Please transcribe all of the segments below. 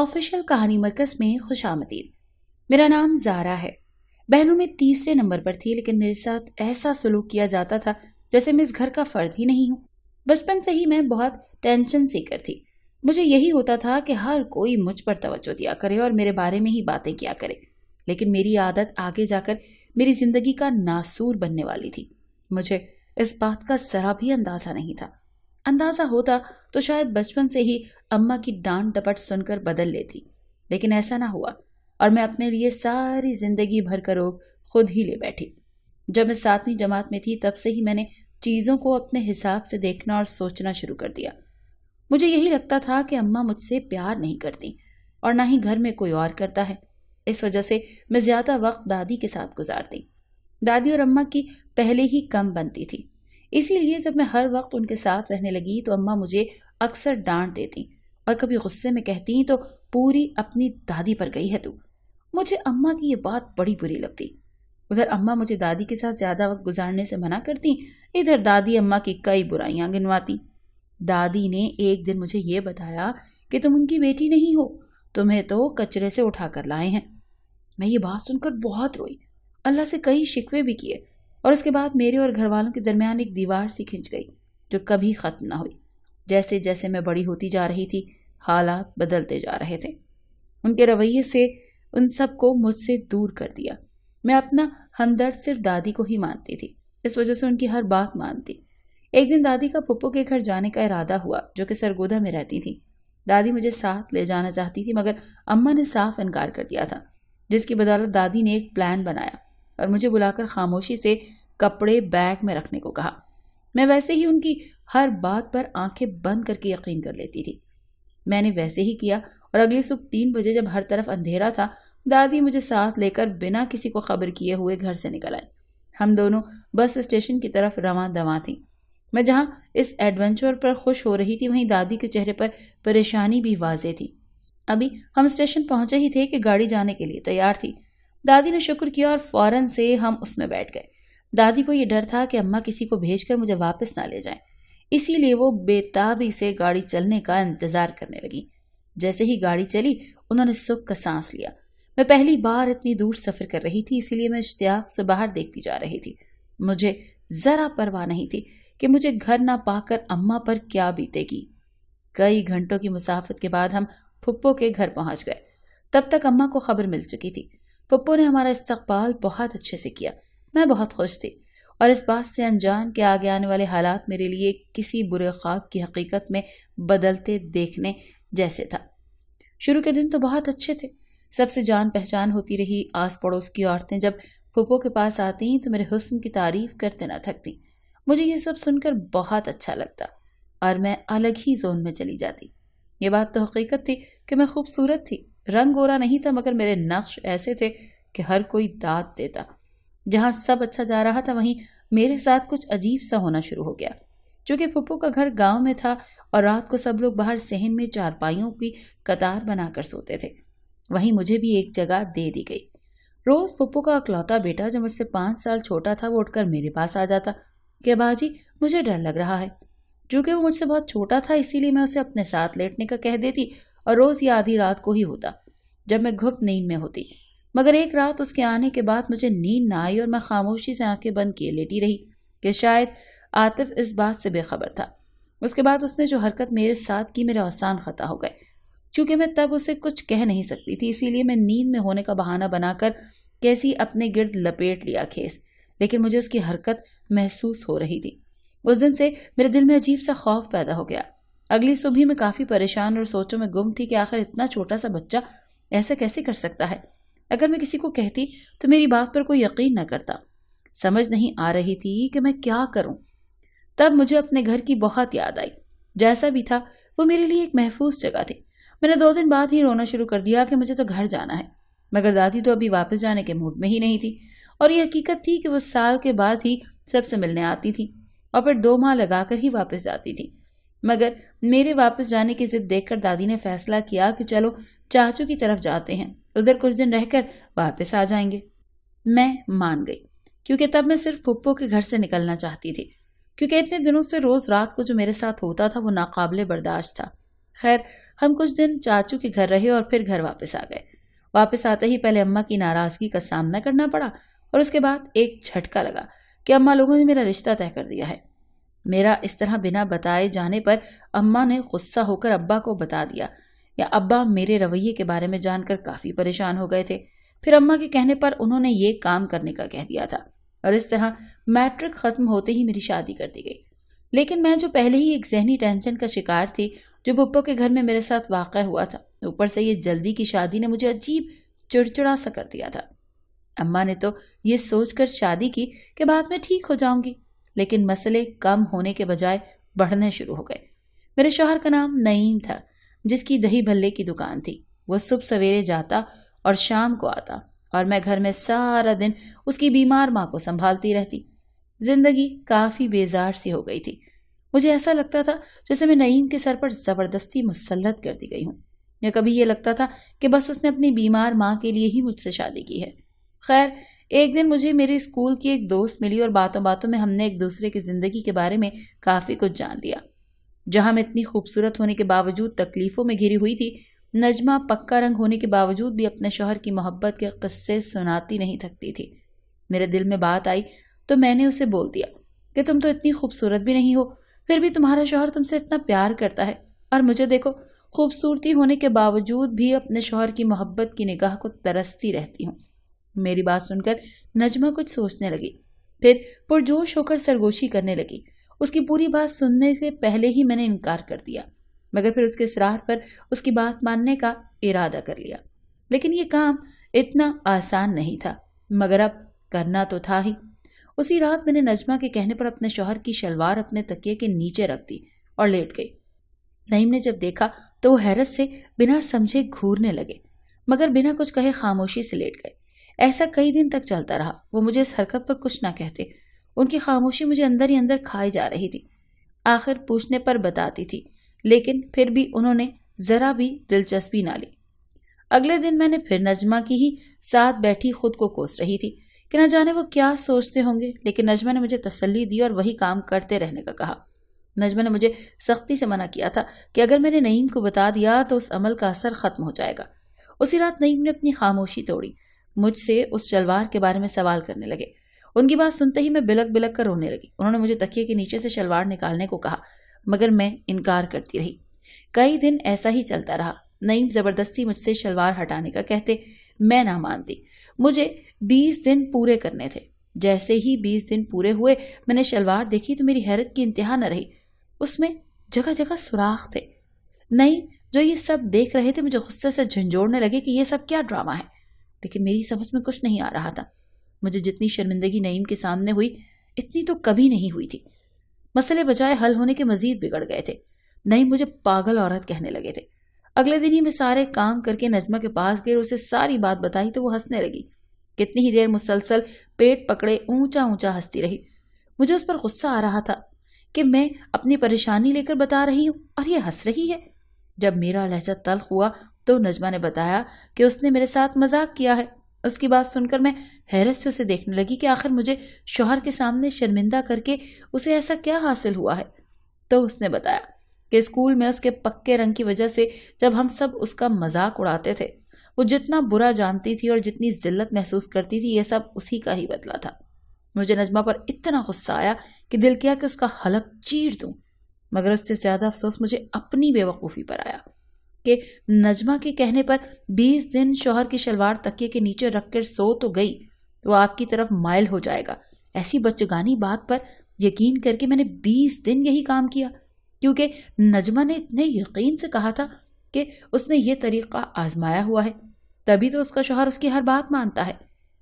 Official कहानी मरकज में खुश मेरा नाम जारा है। बहनों में तीसरे नंबर पर थी, लेकिन मेरे साथ ऐसा सलूक किया जाता था जैसे मैं इस घर का फर्द ही नहीं हूँ। बचपन से ही मैं बहुत टेंशन सीकर थी। मुझे यही होता था कि हर कोई मुझ पर तवज्जो दिया करे और मेरे बारे में ही बातें किया करे। लेकिन मेरी आदत आगे जाकर मेरी ज़िंदगी का नासूर बनने वाली थी। मुझे इस बात का जरा भी अंदाज़ा नहीं था। अंदाज़ा होता तो शायद बचपन से ही अम्मा की डांट डपट सुनकर बदल लेती। लेकिन ऐसा ना हुआ और मैं अपने लिए सारी ज़िंदगी भर का रोग खुद ही ले बैठी। जब मैं सातवीं जमात में थी, तब से ही मैंने चीज़ों को अपने हिसाब से देखना और सोचना शुरू कर दिया। मुझे यही लगता था कि अम्मा मुझसे प्यार नहीं करती और ना ही घर में कोई और करता है। इस वजह से मैं ज़्यादा वक्त दादी के साथ गुजारती। दादी और अम्मा की पहले ही कम बनती थी। इसीलिए जब मैं हर वक्त उनके साथ रहने लगी तो अम्मा मुझे अक्सर डांट देती और कभी गुस्से में कहती तो पूरी अपनी दादी पर गई है तू? मुझे अम्मा की ये बात बड़ी बुरी लगती। उधर अम्मा मुझे दादी के साथ ज़्यादा वक्त गुजारने से मना करती, इधर दादी अम्मा की कई बुराइयाँ गिनवाती। दादी ने एक दिन मुझे ये बताया कि तुम उनकी बेटी नहीं हो, तुम्हें तो कचरे से उठा कर लाए हैं। मैं ये बात सुनकर बहुत रोई। अल्लाह से कई शिकवे भी किए और उसके बाद मेरे और घर वालों के दरमियान एक दीवार सी खिंच गई, जो कभी खत्म ना हुई। जैसे जैसे मैं बड़ी होती जा रही थी, हालात बदलते जा रहे थे। उनके रवैये से उन सबको मुझसे दूर कर दिया। मैं अपना हमदर्द सिर्फ़ दादी को ही मानती थी, इस वजह से उनकी हर बात मानती। एक दिन दादी का पुप्पो के घर जाने का इरादा हुआ, जो कि सरगोदा में रहती थी। दादी मुझे साथ ले जाना चाहती थी, मगर अम्मा ने साफ़ इनकार कर दिया था, जिसकी बदौलत दादी ने एक प्लान बनाया। और मुझे बुलाकर खामोशी से कपड़े बैग में रखने को कहा। मैं वैसे ही उनकी हर बात पर आँखें बंद करके यकीन कर लेती थी। मैंने वैसे ही किया और अगली सुबह तीन बजे जब हर तरफ़ अंधेरा था, दादी मुझे साथ लेकर बिना किसी को खबर किए हुए घर से निकल आए। हम दोनों बस स्टेशन की तरफ़ रवा दवा थी। मैं जहाँ इस एडवेंचर पर खुश हो रही थी, वहीं दादी के चेहरे पर परेशानी भी वाजे थी। अभी हम स्टेशन पहुँचे ही थे कि गाड़ी जाने के लिए तैयार थी। दादी ने शुक्र किया और फ़ौरन से हम उसमें बैठ गए। दादी को यह डर था कि अम्मा किसी को भेजकर मुझे वापस ना ले जाए। इसीलिए वो बेताबी से गाड़ी चलने का इंतज़ार करने लगी। जैसे ही गाड़ी चली, उन्होंने सुख का सांस लिया। मैं पहली बार इतनी दूर सफ़र कर रही थी, इसीलिए मैं इश्तियाक से बाहर देखती जा रही थी। मुझे जरा परवाह नहीं थी कि मुझे घर ना पाकर अम्मा पर क्या बीतेगी। कई घंटों की मुसाफत के बाद हम फुप्पो के घर पहुँच गए। तब तक अम्मा को खबर मिल चुकी थी। पप्पू ने हमारा इस्तकबाल बहुत अच्छे से किया। मैं बहुत खुश थी। और इस बात से अनजान के आगे आने वाले हालात मेरे लिए किसी बुरे ख्वाब की हकीकत में बदलते देखने जैसे था। शुरू के दिन तो बहुत अच्छे थे। सबसे जान पहचान होती रही आस पड़ोस की औरतें। जब फूफो के पास आती तो मेरे हुस्न की तारीफ़ करते ना थकती। मुझे ये सब सुनकर बहुत अच्छा लगता और मैं अलग ही जोन में चली जाती। ये बात तो हकीकत थी कि मैं खूबसूरत थी। रंग गोरा नहीं था, मगर मेरे नक्श ऐसे थे कि हर कोई दाद देता। जहाँ सब अच्छा जा रहा था, वहीं मेरे साथ कुछ अजीब सा होना शुरू हो गया। चूँकि फुप्पू का घर गाँव में था और रात को सब लोग बाहर सहन में चारपाइयों की कतार बनाकर सोते थे, वहीं मुझे भी एक जगह दे दी गई। रोज पुप्पू का अकलौता बेटा जो मुझसे पाँच साल छोटा था, वो उठकर मेरे पास आ जाता कि बाजी मुझे डर लग रहा है। चूँकि वो मुझसे बहुत छोटा था, इसीलिए मैं उसे अपने साथ लेटने का कह देती और रोज या आधी रात को ही होता, जब मैं घुप नींद में होती। मगर एक रात उसके आने के बाद मुझे नींद ना आई और मैं खामोशी से आँखें बंद किए लेटी रही, कि शायद आतिफ इस बात से बेखबर था। उसके बाद उसने जो हरकत मेरे साथ की, मेरे आसान खता हो गए। चूँकि मैं तब उसे कुछ कह नहीं सकती थी, इसीलिए मैं नींद में होने का बहाना बनाकर कैसी अपने गिर्द लपेट लिया खेस, लेकिन मुझे उसकी हरकत महसूस हो रही थी। उस दिन से मेरे दिल में अजीब सा खौफ पैदा हो गया। अगली सुबह में काफ़ी परेशान और सोचों में गुम थी कि आखिर इतना छोटा सा बच्चा ऐसा कैसे कर सकता है? अगर मैं किसी को कहती तो मेरी बात पर कोई यकीन न करता। समझ नहीं आ रही थी कि मैं क्या करूँ। तब मुझे अपने घर की बहुत याद आई। जैसा भी था, वो मेरे लिए एक महफूज जगह थी। मैंने दो दिन बाद ही रोना शुरू कर दिया कि मुझे तो घर जाना है। मगर दादी तो अभी वापस जाने के मूड में ही नहीं थी। और ये हकीकत थी कि वो साल के बाद ही सबसे मिलने आती थी। और फिर दो माह लगाकर ही वापस जाती थी। मगर मेरे वापस जाने की जिद देखकर दादी ने फैसला किया कि चलो चाचू की तरफ़ जाते हैं। उधर कुछ दिन रहकर वापस आ जाएँगे। मैं मान गई, क्योंकि तब मैं सिर्फ़ पुप्पो के घर से निकलना चाहती थी, क्योंकि इतने दिनों से रोज रात को जो मेरे साथ होता था वो नाकाबले बर्दाश्त था। खैर, हम कुछ दिन चाचू के घर रहे और फिर घर वापस आ गए। वापस आते ही पहले अम्मा की नाराज़गी का सामना करना पड़ा और उसके बाद एक झटका लगा कि अम्मा लोगों ने मेरा रिश्ता तय कर दिया है। मेरा इस तरह बिना बताए जाने पर अम्मा ने गुस्सा होकर अब्बा को बता दिया। या अब्बा मेरे रवैये के बारे में जानकर काफ़ी परेशान हो गए थे। फिर अम्मा के कहने पर उन्होंने ये काम करने का कह दिया था। और इस तरह मैट्रिक खत्म होते ही मेरी शादी कर दी गई। लेकिन मैं जो पहले ही एक जहनी टेंशन का शिकार थी, जो बुप्पो के घर में मेरे साथ वाक़ हुआ था, ऊपर से ये जल्दी की शादी ने मुझे अजीब चिड़चिड़ा सा कर दिया था। अम्मा ने तो ये सोचकर शादी की कि बाद में ठीक हो जाऊँगी। लेकिन मसले कम होने के बजाय बढ़ने शुरू हो गए। मेरे शोहर का नाम नईम था, जिसकी दही भल्ले की दुकान थी। वो सुबह सवेरे जाता और शाम को आता और मैं घर में सारा दिन उसकी बीमार माँ को संभालती रहती। ज़िंदगी काफ़ी बेजार सी हो गई थी। मुझे ऐसा लगता था जैसे मैं नईम के सर पर ज़बरदस्ती मुसलत कर दी गई हूँ। या कभी ये लगता था कि बस उसने अपनी बीमार माँ के लिए ही मुझसे शादी की है। खैर एक दिन मुझे मेरे स्कूल की एक दोस्त मिली और बातों बातों में हमने एक दूसरे की ज़िंदगी के बारे में काफ़ी कुछ जान लिया। जहाँ मैं इतनी खूबसूरत होने के बावजूद तकलीफों में घिरी हुई थी, नजमा पक्का रंग होने के बावजूद भी अपने शोहर की मोहब्बत के किस्से सुनाती नहीं थकती थी। मेरे दिल में बात आई तो मैंने उसे बोल दिया कि तुम तो इतनी खूबसूरत भी नहीं हो, फिर भी तुम्हारा शोहर तुमसे इतना प्यार करता है, और मुझे देखो, खूबसूरती होने के बावजूद भी अपने शोहर की मोहब्बत की निगाह को तरसती रहती हूँ। मेरी बात सुनकर नजमा कुछ सोचने लगी। फिर पुरजोश होकर सरगोशी करने लगी। उसकी पूरी बात सुनने से पहले ही मैंने इनकार कर दिया, मगर फिर उसके सरार पर उसकी बात मानने का इरादा कर लिया। लेकिन ये काम इतना आसान नहीं था, मगर अब करना तो था ही। उसी रात मैंने नजमा के कहने पर अपने शोहर की शलवार अपने तकिए के नीचे रख दी और लेट गई। नईम ने जब देखा तो वो हैरत से बिना समझे घूरने लगे, मगर बिना कुछ कहे खामोशी से लेट गए। ऐसा कई दिन तक चलता रहा। वो मुझे इस हरकत पर कुछ ना कहते। उनकी खामोशी मुझे अंदर ही अंदर खाई जा रही थी। आखिर पूछने पर बताती थी, लेकिन फिर भी उन्होंने जरा भी दिलचस्पी ना ली। अगले दिन मैंने फिर नजमा की ही साथ बैठी खुद को कोस रही थी कि न जाने वो क्या सोचते होंगे, लेकिन नजमा ने मुझे तसल्ली दी और वही काम करते रहने का कहा। नजमा ने मुझे सख्ती से मना किया था कि अगर मैंने नईम को बता दिया तो उस अमल का असर खत्म हो जाएगा। उसी रात नईम ने अपनी खामोशी तोड़ी। मुझसे उस शलवार के बारे में सवाल करने लगे। उनकी बात सुनते ही मैं बिलक बिलक कर रोने लगी। उन्होंने मुझे तकिए के नीचे से शलवार निकालने को कहा, मगर मैं इनकार करती रही। कई दिन ऐसा ही चलता रहा। नईम ज़बरदस्ती मुझसे शलवार हटाने का कहते, मैं ना मानती। मुझे बीस दिन पूरे करने थे। जैसे ही बीस दिन पूरे हुए, मैंने शलवार देखी तो मेरी हैरत की इंतहा न रही। उसमें जगह जगह सुराख थे। नहीं जो ये सब देख रहे थे, मुझे गुस्से से झंझोड़ने लगे कि ये सब क्या ड्रामा है। लेकिन मेरी समझ में कुछ नहीं आ रहा था। मुझे जितनी शर्मिंदगी नईम के सामने हुई, इतनी तो कभी नहीं हुई थी। मसले बजाय हल होने के मजीद बिगड़ गए थे। नईम मुझे पागल औरत कहने लगे थे। अगले दिन ही मैं सारे काम करके नजमा के पास गई उसे सारी बात बताई तो वो हंसने लगी। कितनी ही देर मुसलसल पेट पकड़े ऊँचा ऊँचा हंसती रही। मुझे उस पर गुस्सा आ रहा था कि मैं अपनी परेशानी लेकर बता रही हूँ और ये हंस रही है। जब मेरा लहजा तल्ख हुआ तो नजमा ने बताया कि उसने मेरे साथ मज़ाक किया है। उसकी बात सुनकर मैं हैरत से उसे देखने लगी कि आखिर मुझे शोहर के सामने शर्मिंदा करके उसे ऐसा क्या हासिल हुआ है। तो उसने बताया कि स्कूल में उसके पक्के रंग की वजह से जब हम सब उसका मज़ाक उड़ाते थे, वो जितना बुरा जानती थी और जितनी जिल्लत महसूस करती थी, ये सब उसी का ही बदला था। मुझे नजमा पर इतना गुस्सा आया कि दिल किया कि उसका हलक चीर दूँ, मगर उससे ज़्यादा अफसोस मुझे अपनी बेवकूफ़ी पर आया। कि नजमा के कहने पर बीस दिन शोहर की शलवार तकिए के नीचे रखकर सो तो गई तो आपकी तरफ़ माइल हो जाएगा। ऐसी बच्चगानी बात पर यकीन करके मैंने बीस दिन यही काम किया, क्योंकि नजमा ने इतने यकीन से कहा था कि उसने ये तरीका आजमाया हुआ है। तभी तो उसका शोहर उसकी हर बात मानता है,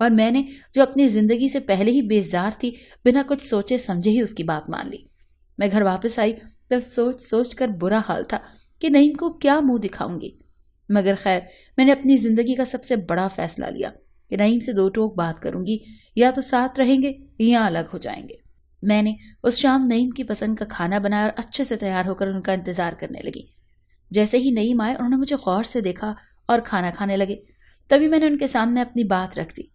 और मैंने जो अपनी ज़िंदगी से पहले ही बेजार थी, बिना कुछ सोचे समझे ही उसकी बात मान ली। मैं घर वापस आई, तब सोच सोच कर बुरा हाल था। कि नईम को क्या मुँह दिखाऊँगी? मगर खैर, मैंने अपनी ज़िंदगी का सबसे बड़ा फैसला लिया कि नईम से दो टोक बात करूँगी। या तो साथ रहेंगे या अलग हो जाएँगे। मैंने उस शाम नईम की पसंद का खाना बनाया और अच्छे से तैयार होकर उनका इंतज़ार करने लगी। जैसे ही नईम आए, उन्होंने मुझे गौर से देखा और खाना खाने लगे। तभी मैंने उनके सामने अपनी बात रख दी।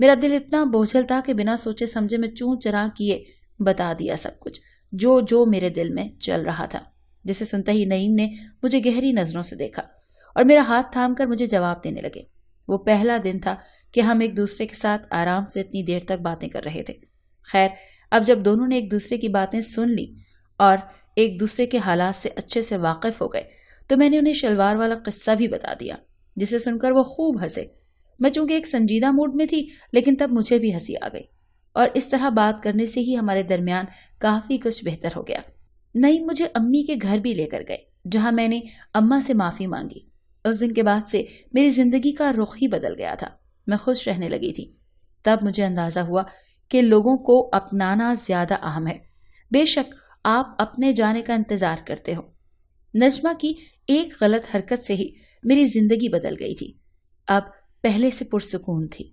मेरा दिल इतना बोझल था कि बिना सोचे समझे मैं चूं चरा किए बता दिया सब कुछ जो जो मेरे दिल में चल रहा था। जिसे सुनते ही नईम ने मुझे गहरी नज़रों से देखा और मेरा हाथ थाम कर मुझे जवाब देने लगे। वो पहला दिन था कि हम एक दूसरे के साथ आराम से इतनी देर तक बातें कर रहे थे। खैर, अब जब दोनों ने एक दूसरे की बातें सुन ली और एक दूसरे के हालात से अच्छे से वाकिफ हो गए तो मैंने उन्हें शलवार वाला किस्सा भी बता दिया, जिसे सुनकर वो खूब हंसे। मैं चूँकि एक संजीदा मूड में थी, लेकिन तब मुझे भी हँसी आ गई और इस तरह बात करने से ही हमारे दरमियान काफ़ी कुछ बेहतर हो गया। नई मुझे अम्मी के घर भी लेकर गए, जहाँ मैंने अम्मा से माफ़ी मांगी। उस दिन के बाद से मेरी ज़िंदगी का रुख ही बदल गया था। मैं खुश रहने लगी थी। तब मुझे अंदाज़ा हुआ कि लोगों को अपनाना ज़्यादा अहम है। बेशक आप अपने जाने का इंतज़ार करते हो। नजमा की एक गलत हरकत से ही मेरी ज़िंदगी बदल गई थी। अब पहले से पुरसकून थी।